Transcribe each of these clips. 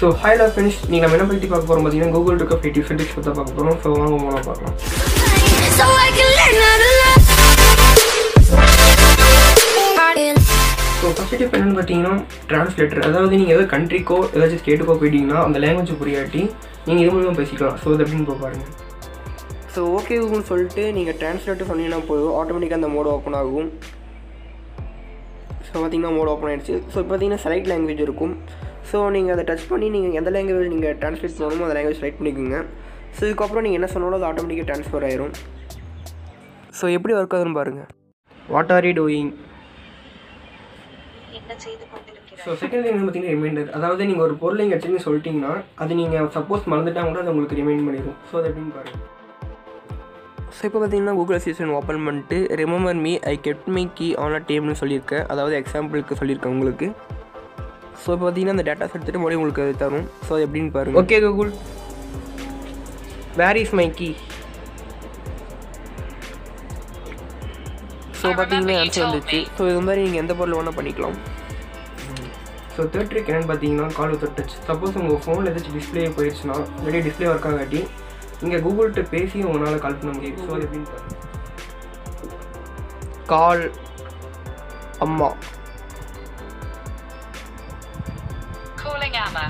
So Hela friends நீங்கள் நம்ம என்ன பற்றி பார்க்க போகிறோம் பார்த்தீங்கன்னா கூகுள் இருக்க ஃபைவ் டிப்ஸ் டிப்ஸ் பற்றி பார்க்க போகிறோம் ஸோ வாங்க போகலாம் பார்க்கலாம். ஸோ ஃபஸ்ட் டிப் என்னென்னு பார்த்தீங்கன்னா ட்ரான்ஸ்லேட்டர் அதாவது நீங்கள் ஏதாவது கண்ட்ரிக்கோ ஏதாச்சும் ஸ்டேட்டுக்கோ போயிட்டீங்கன்னா அந்த லாங்குவேஜ் புரியாட்டி நீங்கள் இது மூலமாக பேசிக்கலாம். ஸோ அது எப்படின்னு போய் பாருங்கள் ஸோ ஓகே கூகுள்னு சொல்லிட்டு நீங்கள் ட்ரான்ஸ்லேட்டர் சொன்னீங்கன்னா போதும். ஆட்டோமேட்டிக்காக அந்த மோடு ஓப்பன் ஆகும். ஸோ பார்த்தீங்கன்னா மோடு ஓப்பன் ஆகிடுச்சு ஸோ இப்போ பார்த்தீங்கன்னா செலக்ட் லாங்குவேஜ் இருக்கும். ஸோ நீங்கள் அதை டச் பண்ணி நீங்கள் எந்த லாங்குவேஜ் நீங்கள் ட்ரான்ஸ்லேட் பண்ணணுமோ அந்த லாங்குவேஜ் செலக்ட் பண்ணிக்கோங்க. ஸோ இதுக்கப்புறம் நீங்கள் என்ன சொன்னாலும் அது ஆட்டோமேட்டிக்காக ட்ரான்ஸ்ஃபர் ஆயிரும். ஸோ எப்படி ஒர்க் ஆகுதுன்னு பாருங்கள் வாட் ஆர் யூ டூயிங் என்ன செய்து கொண்டிருக்கிறார் ஸோ செகண்ட் திங் பார்த்தீங்கன்னா ரிமைண்டர் அதாவது நீங்கள் ஒரு பொருளை இங்கே வச்சுன்னு சொல்லிட்டீங்கன்னா அது நீங்கள் சப்போஸ் மறந்துட்டா கூட அது உங்களுக்கு ரிமைண்ட் பண்ணிடும் ஸோ அது எப்படின்னு பாருங்கள் ஸோ இப்போ பார்த்தீங்கன்னா கூகுள் அசிஸ்டன்ட் ஓப்பன் பண்ணிட்டு remember me I kept my key on a டேம்னு சொல்லியிருக்கேன். அதாவது எக்ஸாம்பிளுக்கு சொல்லியிருக்கேன் உங்களுக்கு. ஸோ இப்போ பார்த்தீங்கன்னா அந்த டேட்டாஸ் எடுத்துகிட்டு மறுபடியும் உங்களுக்கு அது தரும். ஸோ அது எப்படின்னு பாருங்கள் okay Google where is my key so பார்த்தீங்கன்னா ஆன்சர் வந்துச்சு. ஸோ இது மாதிரி நீங்கள் எந்த பொருள் வேணால் பண்ணிக்கலாம். ஸோ தேர்ட் ட்ரிக் என்னென்னு பார்த்தீங்கன்னா கால் வித் டச் சப்போஸ் உங்கள் ஃபோனில் ஏதாச்சும் டிஸ்பிளே போயிடுச்சுன்னா இல்லாட்டி டிஸ்பிளே ஒர்க் ஆகாட்டி நீங்கள் கூகுள்கிட்ட பேசி உங்களால் கால் பண்ண முடியும் ஸோ எப்படின்னு கால் அம்மா. Calling Amma.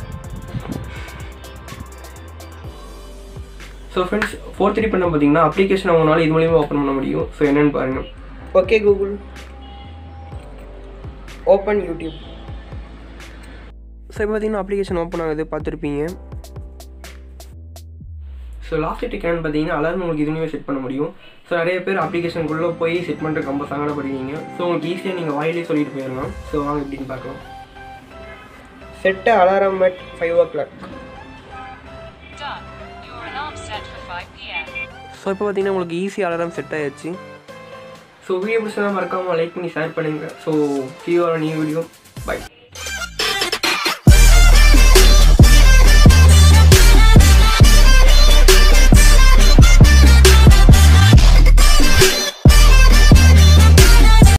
So friends fourth trip என்ன பார்த்தீங்கன்னா அப்ளிகேஷன் உங்களால் இது மூலியமாக ஓப்பன் பண்ண முடியும். ஸோ என்னென்னு பாருங்கள் ஓகே கூகுள் ஓப்பன் யூடியூப் இப்போ பார்த்தீங்கன்னா அப்ளிகேஷன் ஓப்பன் ஆகுது. பார்த்துருப்பீங்க. ஸோ லாஸ்ட் ட்ரிக் என்னன்னு பார்த்தீங்கன்னா அலாரம் உங்களுக்கு இதுலேயுமே செட் பண்ண முடியும். ஸோ நிறைய பேர் அப்ளிகேஷனுக்குள்ளே போய் செட் பண்ணுற ரொம்ப சங்கடப்படுவீங்க. ஸோ உங்களுக்கு ஈஸியாக நீங்கள் வாயிலே சொல்லிட்டு போயிடலாம். ஸோ வாங்க எப்படின்னு பார்க்கலாம். Set alarm at five o'clock Done. Your alarm set for 5 p.m. So இப்போ பார்த்தீங்கன்னா உங்களுக்கு ஈஸி அலாரம் செட் ஆயிடுச்சு. ஸோ வீடியோ பிடிச்சதா மறக்காமல் லைக் பண்ணி ஷேர் பண்ணுங்கள் so on a new video bye